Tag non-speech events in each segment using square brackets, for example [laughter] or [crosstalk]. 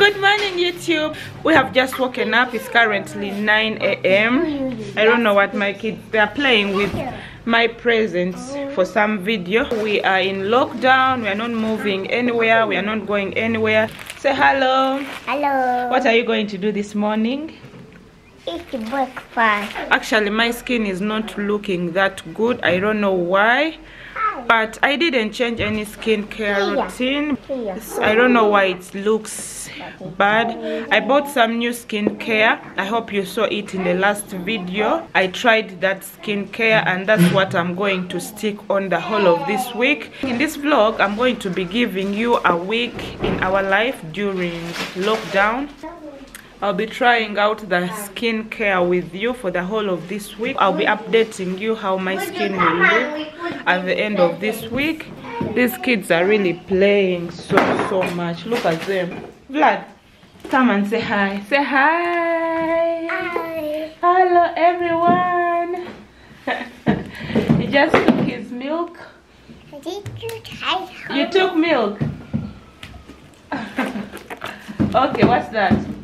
Good morning, YouTube. We have just woken up. It's currently 9 a.m. I don't know what my kids they are playing with my presents for some video. We are in lockdown. We are not moving anywhere. We are not going anywhere. Say hello. Hello. What are you going to do this morning? Eat breakfast. Actually, my skin is not looking that good. I don't know why. But I didn't change any skincare routine. I don't know why it looks bad. I bought some new skincare. I hope you saw it in the last video. I tried that skincare and that's what I'm going to stick on the whole of this week. In this vlog, I'm going to be giving you a week in our life during lockdown. I'll be trying out the skincare with you for the whole of this week. I'll be updating you how my skin will look at the end of this week. These kids are really playing so, so much. Look at them. Vlad, come and say hi. Say hi. Hi. Hello, everyone. [laughs] he just took his milk. Did you try You took milk. [laughs] okay, what's that?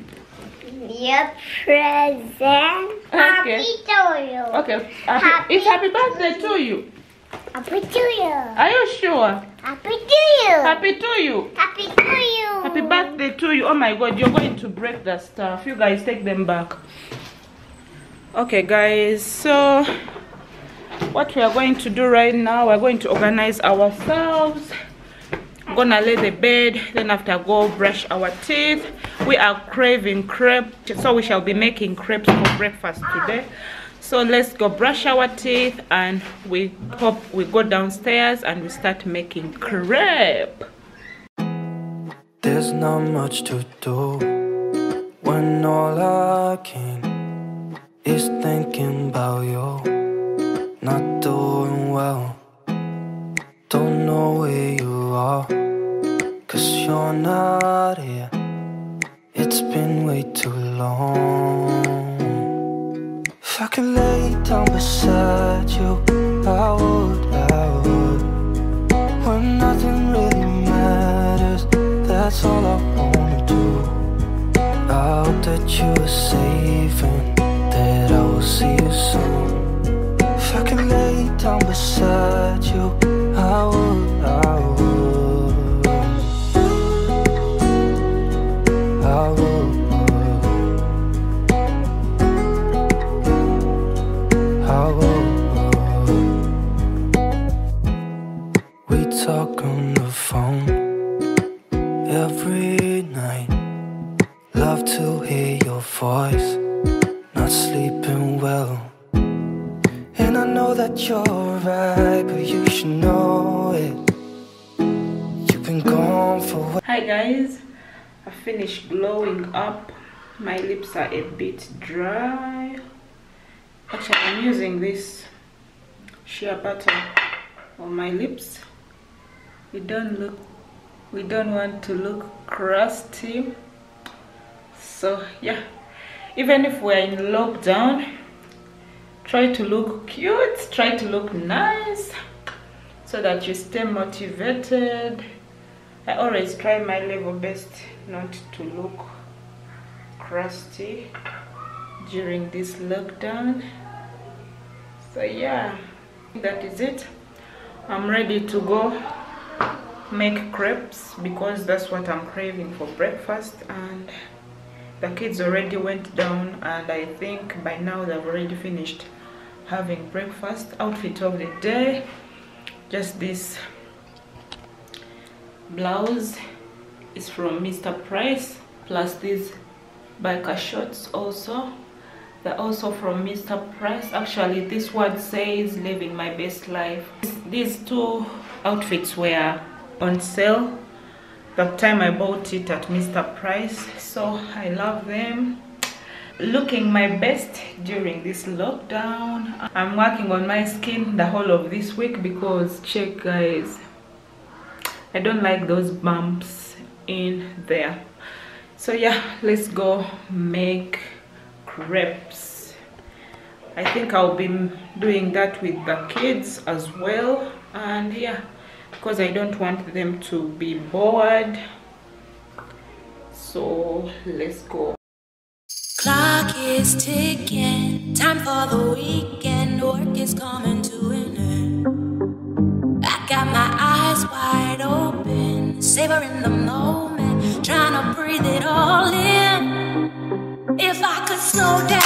Your present? Okay. Happy to you. Okay, happy, it's happy birthday to you. Happy to you. Are you sure? Happy to you. Happy to you. Happy to you. Happy birthday to you. Oh my god, you're going to break the stuff. You guys take them back. Okay, guys, so what we are going to do right now, we're going to organize ourselves. Gonna lay the bed, then after go brush our teeth. We are craving crepe, so we shall be making crepes for breakfast today. So let's go brush our teeth and we pop we go downstairs and we start making crepe. There's not much to do when all I can is thinking about you. Not doing well, don't know where you are, you're not here. It's been way too long. If I could lay down beside you, I would, I would. When nothing really matters, that's all I wanna do. I hope that you are safe and that I will see you soon. If I could lay down beside you, I would, I would. Every night. Love to hear your voice. Not sleeping well. And I know that you're right, but you should know it. You've been gone for? Hi guys, I finished glowing up. My lips are a bit dry. Actually, I'm using this shea butter on my lips. It don't look, we don't want to look crusty. So yeah, even if we're in lockdown, try to look cute, try to look nice, so that you stay motivated. I always try my level best not to look crusty during this lockdown. So yeah, that is it. I'm ready to go make crepes because that's what I'm craving for breakfast and the kids already went down and I think by now they've already finished having breakfast. Outfit of the day, just this blouse is from Mr. Price plus these biker shorts also they're also from Mr. Price actually this one says living my best life these two outfits were on sale. That time I bought it at Mr. Price so I love them. Looking my best during this lockdown. I'm working on my skin the whole of this week because check guys I don't like those bumps in there. So yeah let's go make crepes. I think I'll be doing that with the kids as well. And yeah because I don't want them to be bored so let's go Clock is ticking, time for the weekend. Work is coming to an end. I got my eyes wide open, savoring the moment, trying to breathe it all in. If I could slow down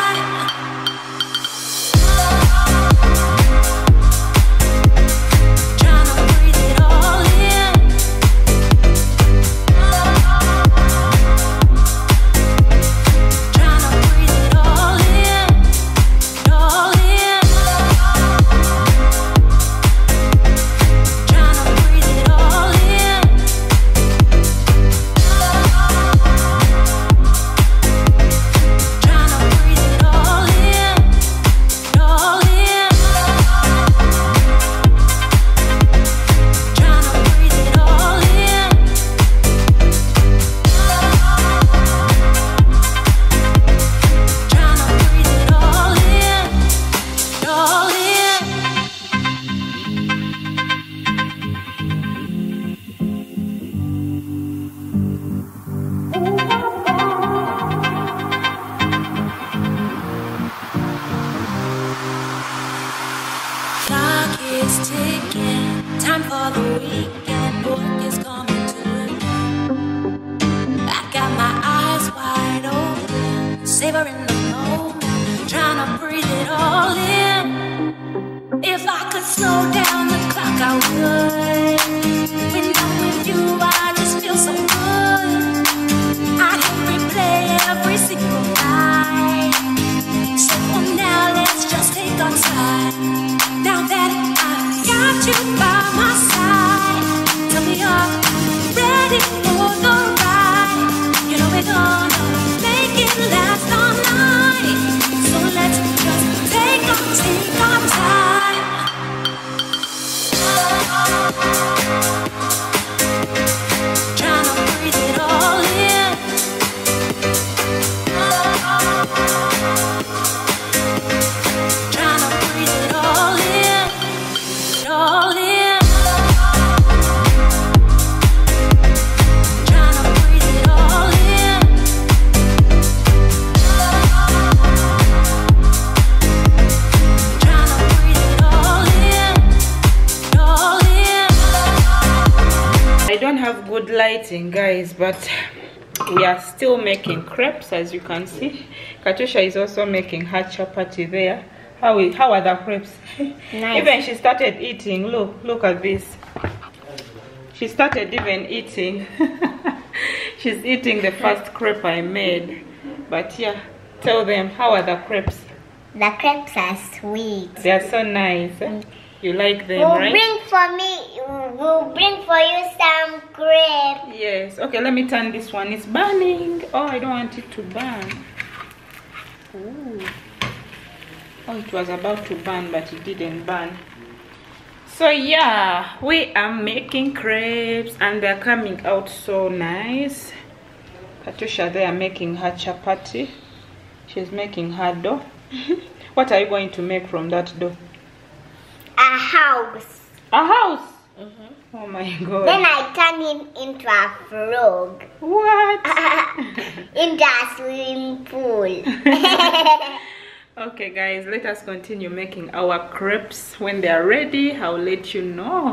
lighting guys but we are still making crepes as you can see. Katusha is also making her chapati there. How is how are the crepes? Nice. even she started eating look look at this. She started even eating. [laughs] She's eating the first crepe I made. But yeah tell them how are the crepes? The crepes are sweet. they are so nice mm. You like them We'll right bring for me. We'll bring for you some crepes. Yes. Okay, let me turn this one. It's burning. Oh, I don't want it to burn. Ooh. Oh, it was about to burn, but it didn't burn. So yeah, we are making crepes and they're coming out so nice. Katusha they are making her chapati. She's making her dough. [laughs] what are you going to make from that dough? A house. A house. Mm-hmm. Oh my god. Then I turn him into a frog. what? [laughs] into a swimming pool. [laughs] Okay guys, let us continue making our crepes. When they are ready, I'll let you know.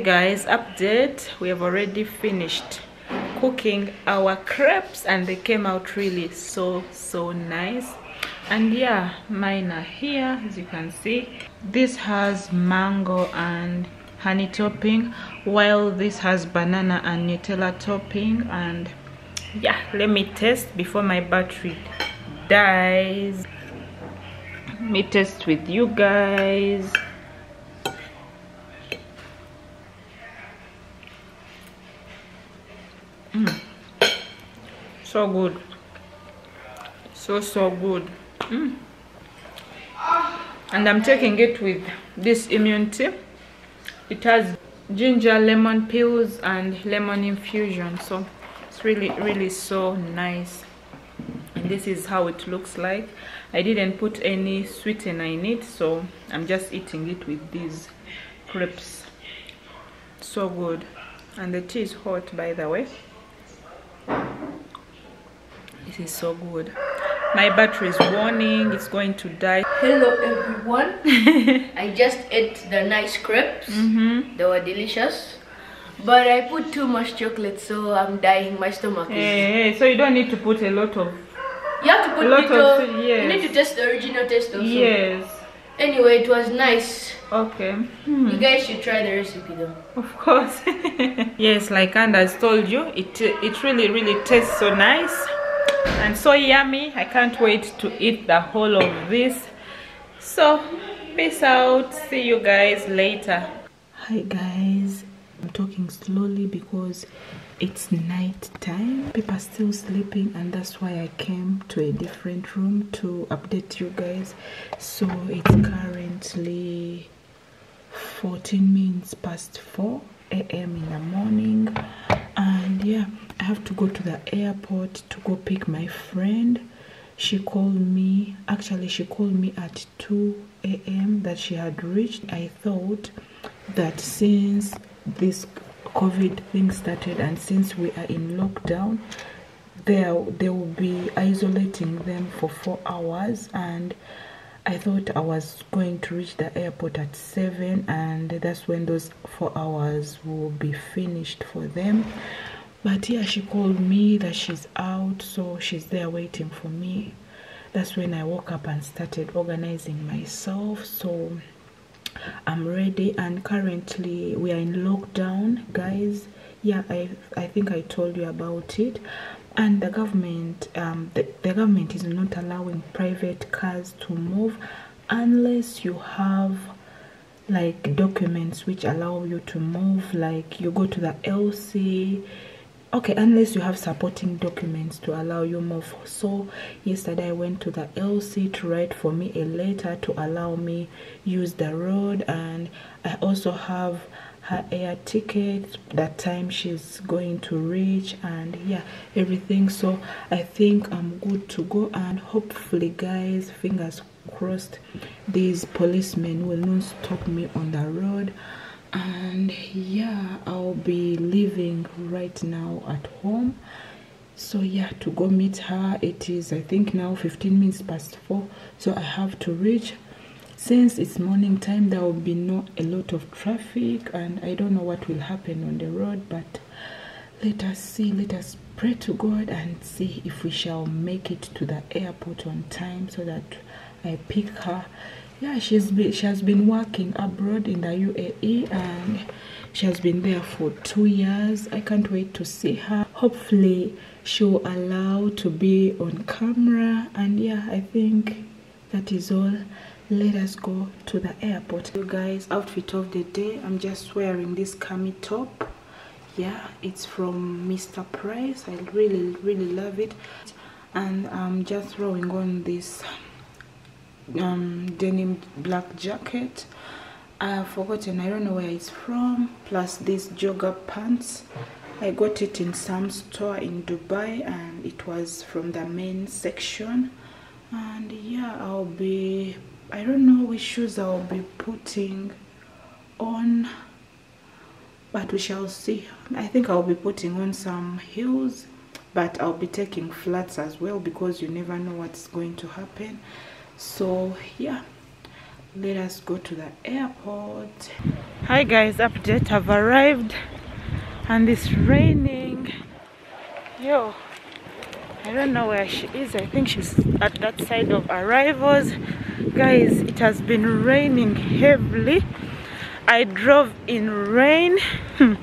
Guys update. We have already finished cooking our crepes and they came out really so so nice. And yeah mine are here as you can see. This has mango and honey topping while this has banana and nutella topping. And yeah let me test before my battery dies. Let me test with you guys Mm. so good. So so good. Mm. and i'm taking it with this immunity. it has ginger lemon peels and lemon infusion. So it's really really so nice. And this is how it looks like. I didn't put any sweetener in it so i'm just eating it with these crepes. So good. And the tea is hot by the way this is so good my battery is warning it's going to die Hello everyone. [laughs] I just ate the nice crepes. Mm-hmm. They were delicious. But I put too much chocolate so I'm dying. My stomach is Eh, so you don't need to put a lot of You have to put A lot little food, yes. you need to test the original taste also. yes Anyway, it was nice. okay Hmm. You guys should try the recipe though. of course [laughs] yes like Anders told you it it really really tastes so nice and so yummy i can't wait to eat the whole of this. So peace out. See you guys later. Hi guys. I'm talking slowly because it's night time. People are still sleeping and that's why i came to a different room to update you guys. So it's currently 14 minutes past 4 a.m. in the morning and yeah I have to go to the airport to go pick my friend she called me actually she called me at 2 a.m. that she had reached I thought that since this COVID thing started and since we are in lockdown there they will be isolating them for four hours and I thought I was going to reach the airport at 7 and that's when those 4 hours will be finished for them. But yeah, she called me that she's out, so she's there waiting for me. That's when I woke up and started organizing myself. So I'm ready and currently we are in lockdown, guys. Yeah, I I think I told you about it. And the government um the, the government is not allowing private cars to move unless you have like documents which allow you to move like you go to the LC okay unless you have supporting documents to allow you move. So yesterday i went to the lc to write for me a letter to allow me use the road and i also have her air ticket that time she's going to reach and yeah everything. So i think i'm good to go and hopefully guys fingers crossed these policemen will not stop me on the road. And yeah i'll be leaving right now at home. So yeah to go meet her it is i think now 15 minutes past four. So i have to reach since it's morning time there will be no a lot of traffic and i don't know what will happen on the road but let us see let us pray to god and see if we shall make it to the airport on time so that i pick her. Yeah she's been she has been working abroad in the uae and she has been there for two years. I can't wait to see her. Hopefully she'll allow to be on camera and yeah i think that is all let us go to the airport. You guys outfit of the day. I'm just wearing this cami top. Yeah it's from mr price. I really really love it. And i'm just throwing on this um, denim black jacket. I've forgotten. I don't know where it's from. Plus these jogger pants. I got it in some store in Dubai and it was from the main section. And yeah I'll be I don't know which shoes I'll be putting on but we shall see. I think I'll be putting on some heels but I'll be taking flats as well because you never know what's going to happen. So yeah let us go to the airport. Hi guys update i've arrived and it's raining. Yo i don't know where she is. I think she's at that side of arrivals. Guys it has been raining heavily. I drove in rain. Hmm.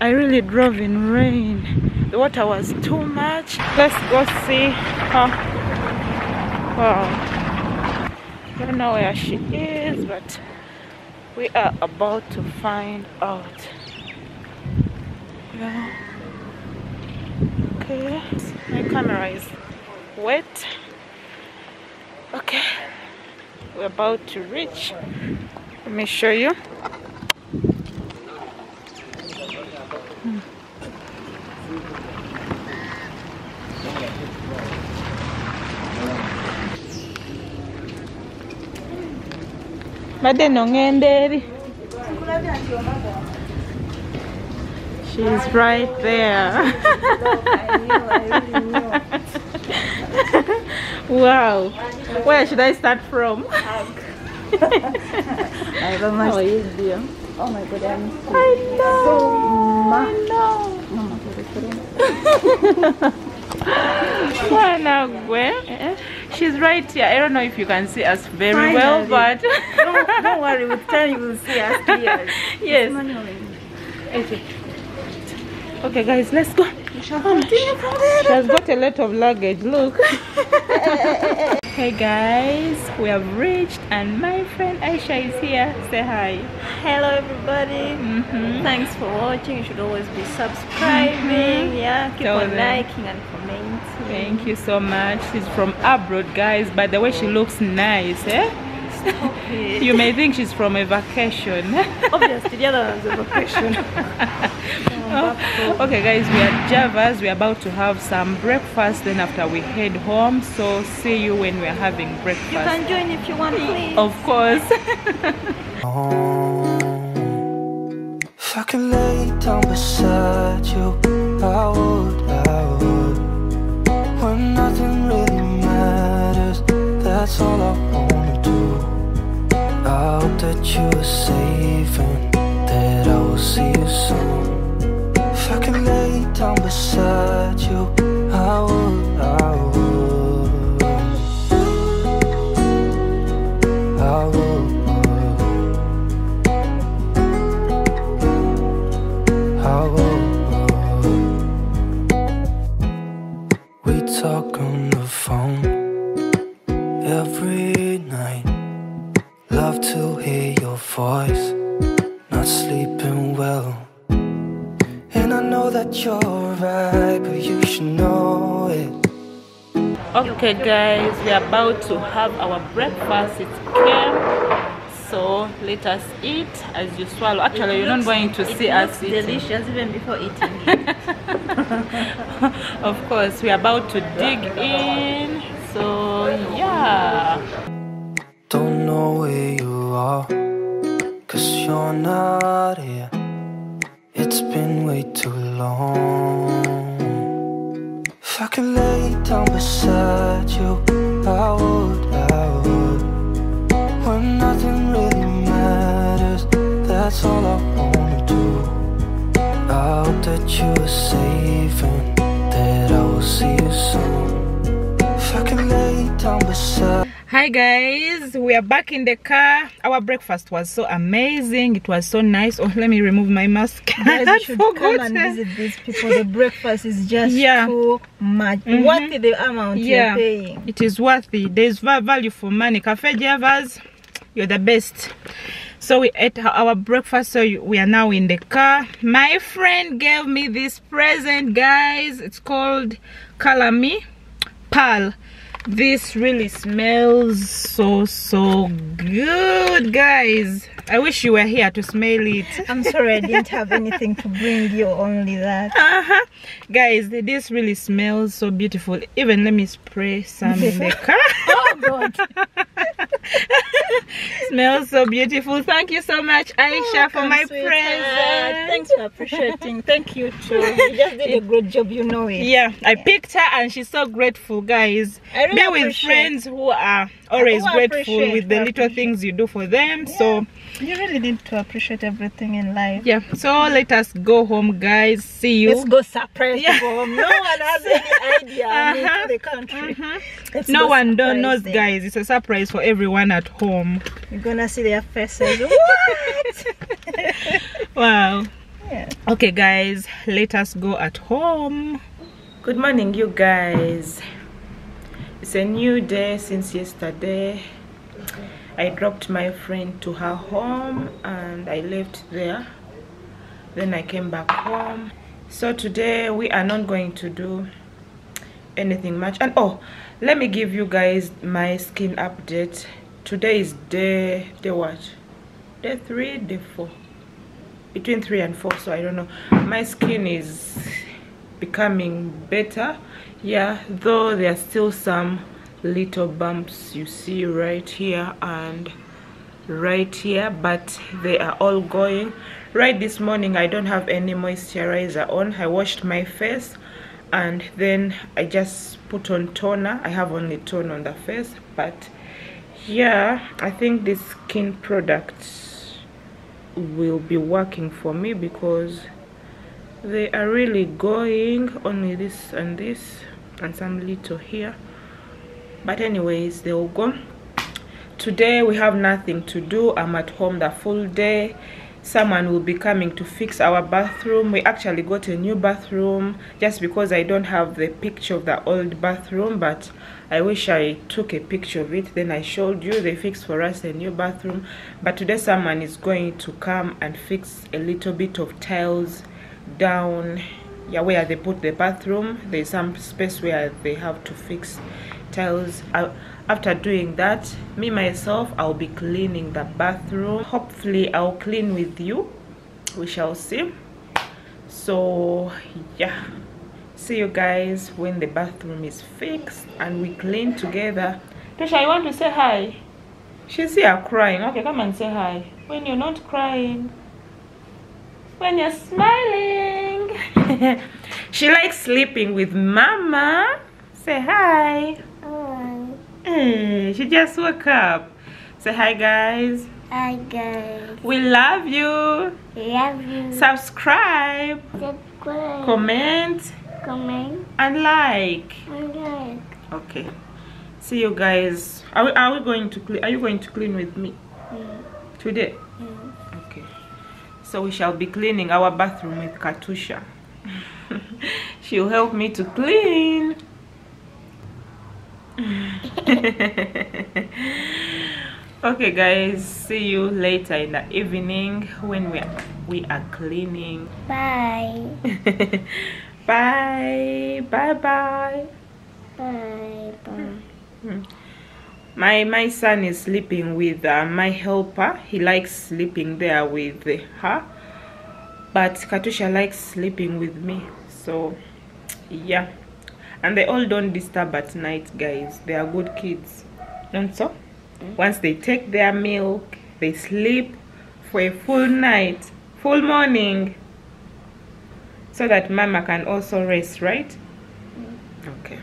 I really drove in rain. The water was too much. Let's go see her. Wow. I don't know where she is, but we are about to find out. Yeah. Okay, camera is wet. Okay, we're about to reach. Let me show you. Hmm. Bade nong'ende She's right there. [laughs] wow. Where should I start from? I don't How know. are dear? Oh my god, I'm I know. I know. Wanagwe. [laughs] She's right here. I don't know if you can see us very well, but don't, don't worry, with time you will see us clearly. [laughs] yes. Manually. Okay. Okay, guys, let's go. She has got a lot of luggage. Look. [laughs] hey guys, we have reached, and my friend Aisha is here. Say hi. Hello everybody. Mhm. Thanks for watching. You should always be subscribing. Yeah, keep Tell on them. liking and commenting. Thank you so much. She's from abroad, guys. By the way, she looks nice. Eh? You may think she's from a vacation. Obviously, the other one's a vacation. [laughs] [laughs] okay guys we are javas we're about to have some breakfast then after we head home so see you when we're having breakfast. You can join if you want, please. of course home. If I could lay down beside you, I would, I would. When nothing really matters, that's all I wanna do. I hope that you are safe and that I will see beside you, about to have our breakfast it's camp so let us eat as you swallow actually you're not going to It see looks us eating delicious even before eating it. [laughs] of course we're about to dig in so yeah Don't know where you are, cause you're not here. It's been way too long. If I could lay down beside that you are safe that I will see you soon. If I could lay down beside hi guys we are back in the car our breakfast was so amazing it was so nice oh let me remove my mask Guys, [laughs] you should come and visit these people. The breakfast is just Yeah. too much. Mhm. What the amount Yeah. you're paying? it is worthy there's value for money cafe javas you're the best so we ate our- breakfast so we are now in the car. My friend gave me this present guys. It's called kalami pearl. This really smells so so good guys. I wish you were here to smell it. [laughs] I'm sorry I didn't have anything to bring you, only that. uh-huh. guys this really smells so beautiful. Even let me spray some in the [laughs] car. Oh God. [laughs] [laughs] Smells so beautiful. Thank you so much, Aisha, for my sweetheart. present. Thanks for appreciating. Thank you too. [laughs] You just did a great job, you know it. Yeah, I picked her and she's so grateful, guys. I really Be with appreciate- friends who are always Who grateful with the little things you do for them. So, You really need to appreciate everything in life. yeah, so let us go home, guys. See you. Let's go surprise Yeah. them. No one has [laughs] any idea Uh-huh. into the country. Let's no one don't knows, guys. It's a surprise for everyone at home. You're gonna see their faces. [laughs] What? [laughs] Wow. yeah. Okay, guys, let us go at home. Good morning, you guys. It's a new day since yesterday. I dropped my friend to her home and I left there. Then I came back home. So today we are not going to do anything much. And oh, let me give you guys my skin update. Today is day day what? Day three, day four. Between three and four so i don't know. My skin is becoming better. Yeah though there are still some little bumps you see right here and right here but they are all going. Right this morning i don't have any moisturizer on. I washed my face and then i just put on toner. I have only tone on the face but yeah i think this skin products will be working for me because they are really going only this and this and some little here. But anyways they will go. Today we have nothing to do. I'm at home the full day someone will be coming to fix our bathroom. We actually got a new bathroom just because i don't have the picture of the old bathroom but i wish i took a picture of it. Then i showed you they fixed for us a new bathroom. But today someone is going to come and fix a little bit of tiles down yeah where they put the bathroom. There's some space where they have to fix tiles. I, after doing that me myself i'll be cleaning the bathroom. Hopefully i'll clean with you. We shall see. So yeah. See you guys when the bathroom is fixed and we clean together. Tasha, I want to say hi? She's here crying. Okay come and say hi. When you're not crying. When you're smiling. [laughs] She likes sleeping with mama. Say hi Hey, she just woke up. Say hi, guys. Hi, guys We love you. love you. Subscribe, Subscribe, comment, comment, and like. and like. Okay. See you guys. Are we, are we going to clean? Are you going to clean with me mm. today? Mm. Okay. So we shall be cleaning our bathroom with Katusha. [laughs] She'll help me to clean. [laughs] okay guys see you later in the evening when we are, we are cleaning Bye. [laughs] bye bye bye Bye. Bye. my my son is sleeping with uh, my helper he likes sleeping there with her but katusha likes sleeping with me so yeah and they all don't disturb at night guys. They are good kids. Don't so? Mm. Once they take their milk they sleep for a full night full morning so that mama can also rest right? Mm. Okay.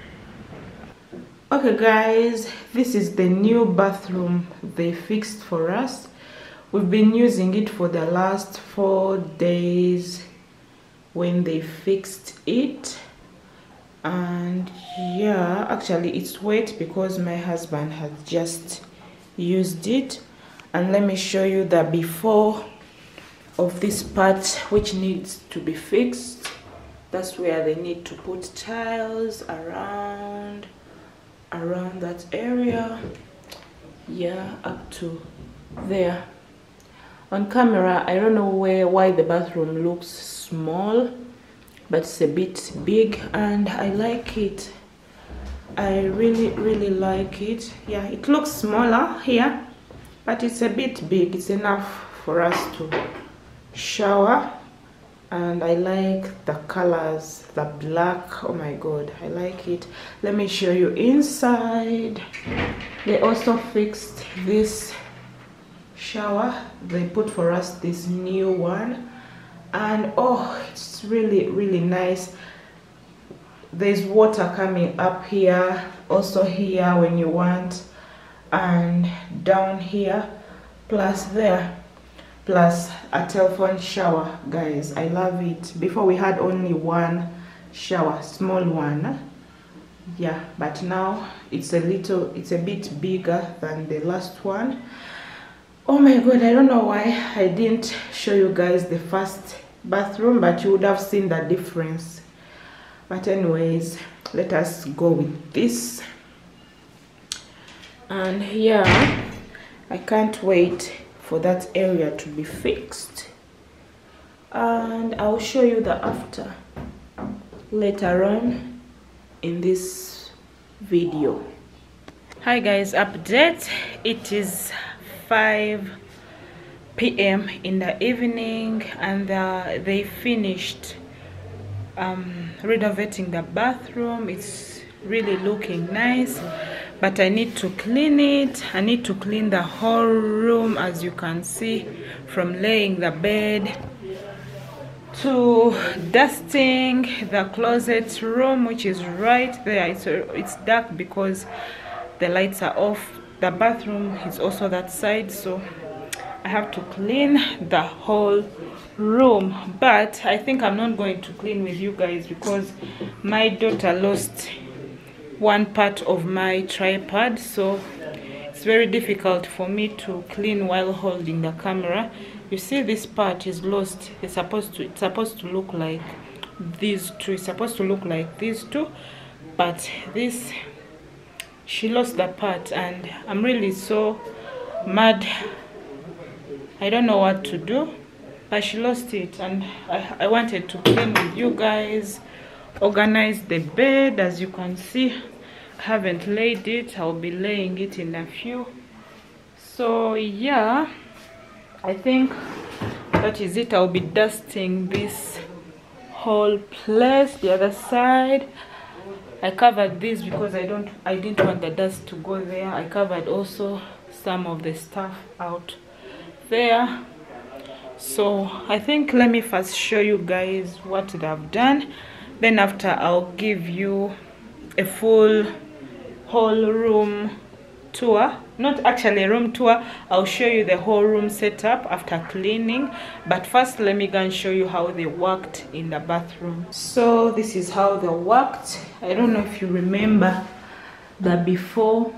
Okay guys this is the new bathroom they fixed for us. We've been using it for the last four days when they fixed it and yeah actually it's wet because my husband has just used it. And let me show you the before of this part which needs to be fixed. That's where they need to put tiles around around that area. Yeah up to there. On camera i don't know where why the bathroom looks small but it's a bit big and i like it. I really really like it. Yeah it looks smaller here but it's a bit big. It's enough for us to shower and I like the colors the black. Oh my god I like it. Let me show you inside. They also fixed this shower. They put for us this new one and oh it's really really nice. There's water coming up here also here when you want and down here plus there plus a telephone shower guys. I love it. Before we had only one shower small one. Yeah but now it's a little it's a bit bigger than the last one oh my god i don't know why i didn't show you guys the first bathroom but you would have seen the difference. But anyways let us go with this. And yeah i can't wait for that area to be fixed. And I'll show you the after later on in this video. Hi guys update. It is 5 p.m in the evening and uh, they finished um, renovating the bathroom. It's really looking nice but I need to clean it. I need to clean the whole room as you can see from laying the bed to dusting the closet room which is right there. It's, it's dark because the lights are off the bathroom is also that side so I have to clean the whole room. But I think I'm not going to clean with you guys because my daughter lost one part of my tripod so it's very difficult for me to clean while holding the camera. You see this part is lost. It's supposed to it's supposed to look like these two it's supposed to look like these two but this she lost the part and i'm really so mad. I don't know what to do but she lost it and i, I wanted to clean with you guys organize the bed. As you can see I haven't laid it. I'll be laying it in a few. So yeah i think that is it. I'll be dusting this whole place the other side i covered this because i don't i didn't want the dust to go there. I covered also some of the stuff out there. So i think let me first show you guys what they've done. Then after i'll give you a full whole room tour not actually a room tour i'll show you the whole room setup after cleaning but first let me go and show you how they worked in the bathroom. So this is how they worked. I don't know if you remember the before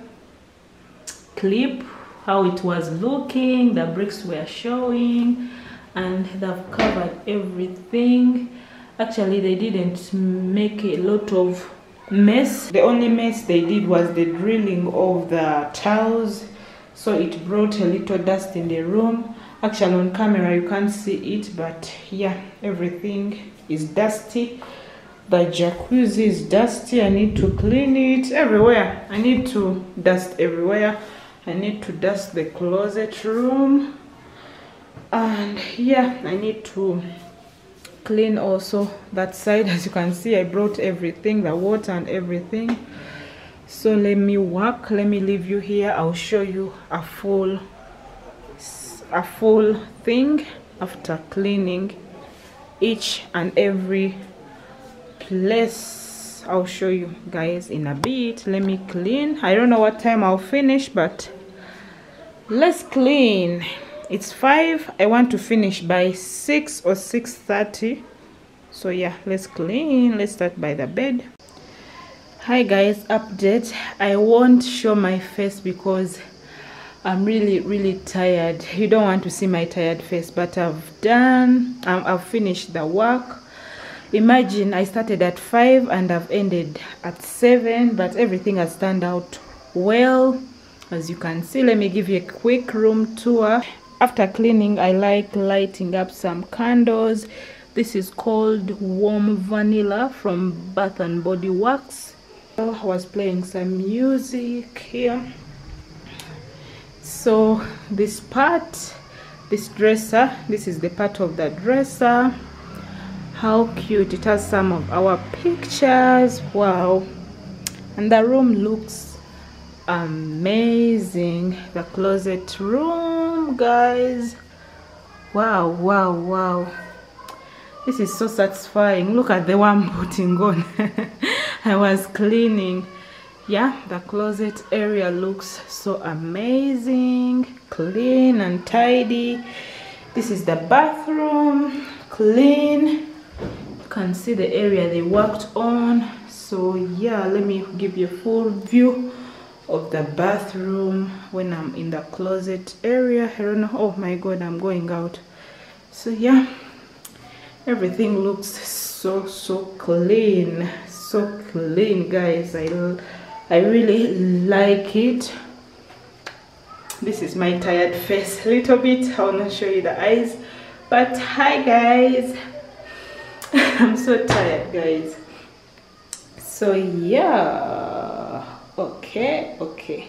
clip how it was looking the bricks were showing and they've covered everything. Actually they didn't make a lot of mess. The only mess they did was the drilling of the tiles so it brought a little dust in the room. Actually on camera you can't see it but yeah everything is dusty. The jacuzzi is dusty. I need to clean it everywhere. I need to dust everywhere. I need to dust the closet room. And yeah i need to clean also that side. [laughs] As you can see i brought everything the water and everything. So let me work let me leave you here. I'll show you a full a full thing after cleaning each and every place. I'll show you guys in a bit. Let me clean. I don't know what time i'll finish but let's clean it's five. I want to finish by six or six thirty. So yeah let's clean. Let's start by the bed. Hi guys. Update. I won't show my face because i'm really really tired. You don't want to see my tired face but i've done um, i've finished the work. Imagine i started at five and i've ended at seven but everything has turned out well. As you can see let me give you a quick room tour after cleaning i like lighting up some candles. This is called warm vanilla from bath and body works. I was playing some music here. So this part this dresser this is the part of the dresser. How cute. It has some of our pictures. Wow. And the room looks amazing. The closet room guys. Wow wow wow. This is so satisfying. Look at the one [laughs] putting on. [laughs] I was cleaning. Yeah the closet area looks so amazing. Clean and tidy. This is the bathroom. Clean. You can see the area they worked on. So yeah let me give you a full view of the bathroom when i'm in the closet area. I don't know. Oh my god i'm going out. So yeah. Everything looks so so clean. So clean guys. I i really like it. This is my tired face a little bit. I want to show you the eyes. But hi guys. [laughs] I'm so tired guys. So yeah okay okay.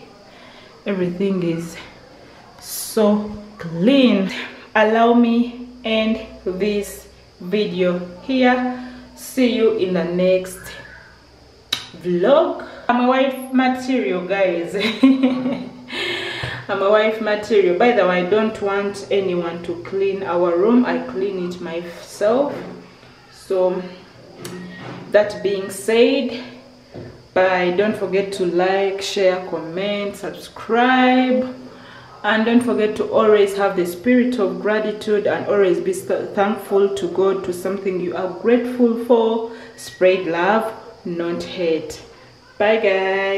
Everything is so clean. Allow me end this video here. See you in the next vlog. I'm a wife material guys. [laughs] I'm a wife material. By the way i don't want anyone to clean our room. I clean it myself. So that being said bye. Don't forget to like share comment subscribe. And don't forget to always have the spirit of gratitude and always be thankful to god to something you are grateful for. Spread love not hate. Bye guys